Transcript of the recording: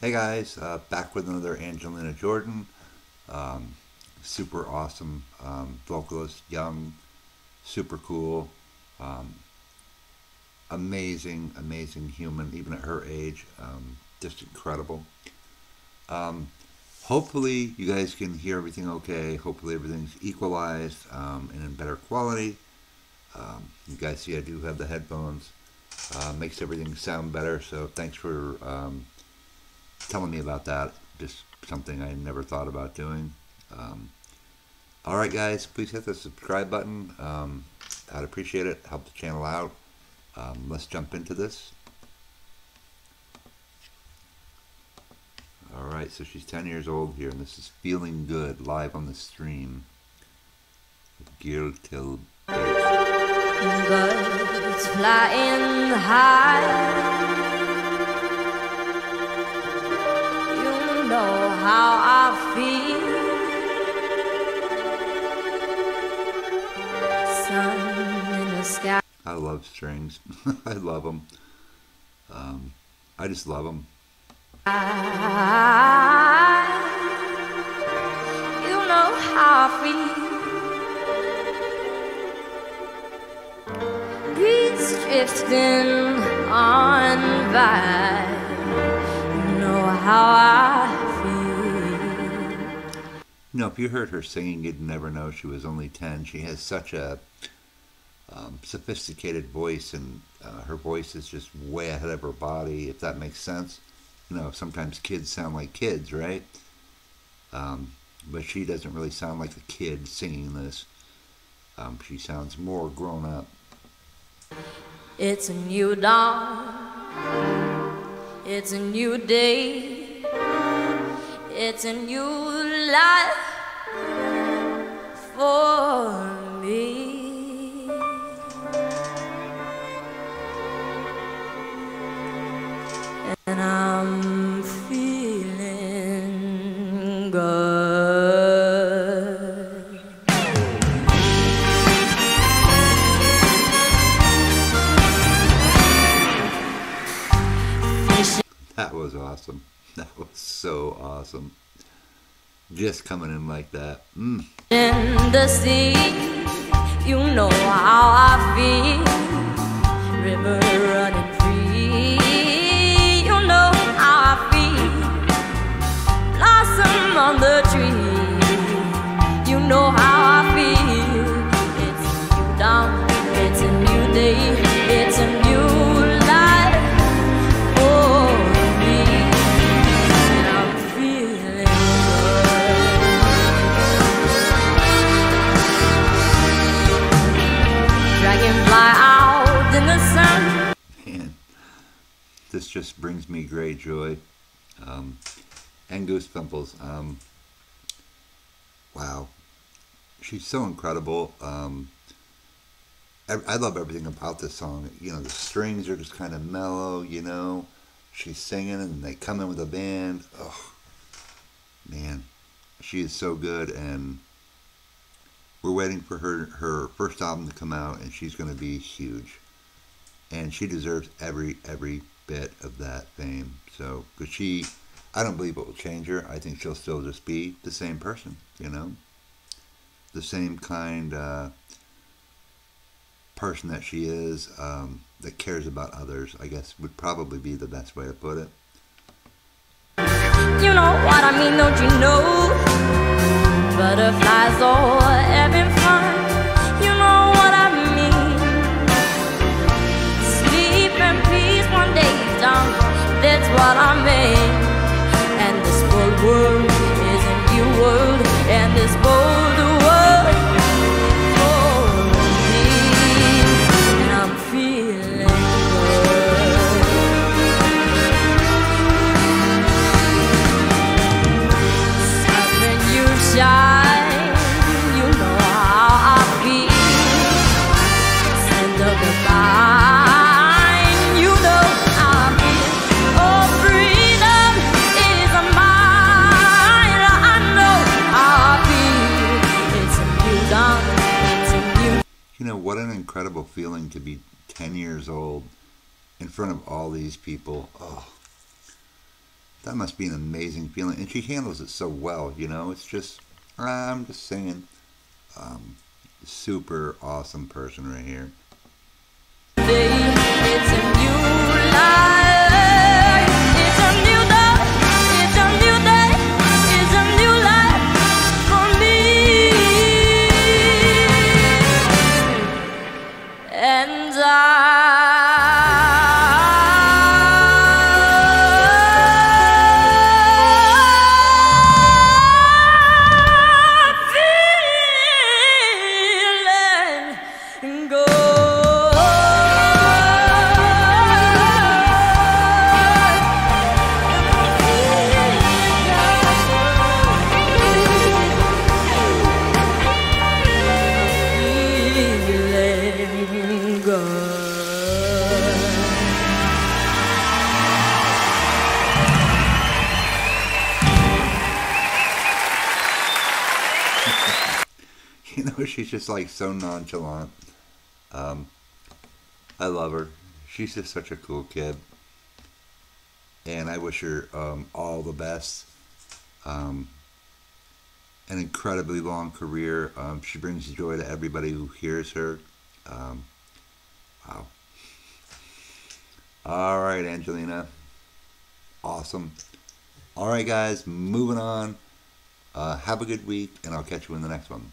Hey guys, uh, back with another Angelina Jordan. Um, super awesome um, vocalist, young, super cool, um, amazing, amazing human, even at her age. Um, just incredible. Um, hopefully, you guys can hear everything okay. Hopefully, everything's equalized um, and in better quality. you guys see, I do have the headphones. Uh, makes everything sound better. So, thanks for telling me about that. Just something I never thought about doing. Um, all right, guys, please hit the subscribe button. Um, I'd appreciate it. Help the channel out. Um, let's jump into this. All right, so she's 10 years old here, and this is Feeling Good live on the stream. Gir till Birds flying high know how I feel. Sun in the sky. I love strings. I love them. Um, I just love them. I, you know how I feel. Breeze drifting on by. You know how I know, if you heard her singing, you'd never know she was only 10. She has such a um, sophisticated voice, and uh, her voice is just way ahead of her body, if that makes sense. You know, sometimes kids sound like kids, right? Um, but she doesn't really sound like a kid singing this. Um, she sounds more grown up. It's a new dawn. It's a new day. It's a new life And I'm feeling. That was awesome. That was so awesome. Just coming in like that. Mm. In the sea, you know how I feel. River just brings me great joy um, and goosebumps. Um, wow, she's so incredible. Um, I, I, love everything about this song. You know, the strings are just kind of mellow. You know, she's singing and they come in with a band. Oh, man, she is so good and. We're waiting for her her first album to come out, and she's going to be huge, and she deserves every every bit of that fame. So, because she, I don't believe it will change her. I think she'll still just be the same person, you know? The same kind uh, person that she is, um, that cares about others, I guess would probably be the best way to put it. You know what I mean, don't you know? Butterflies all having fire. know, what an incredible feeling to be 10 years old in front of all these people. Oh, that must be an amazing feeling. And she handles it so well, you know. It's just, I'm just saying, Um, super awesome person right here. You know, she's just like so nonchalant. Um, I love her. She's just such a cool kid. And I wish her um, all the best. Um, an incredibly long career. Um, she brings joy to everybody who hears her. Um, wow. All right, Angelina. Awesome. All right, guys, moving on. Uh, have a good week, and I'll catch you in the next one.